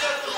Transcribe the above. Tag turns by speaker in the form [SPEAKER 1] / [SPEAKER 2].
[SPEAKER 1] Let's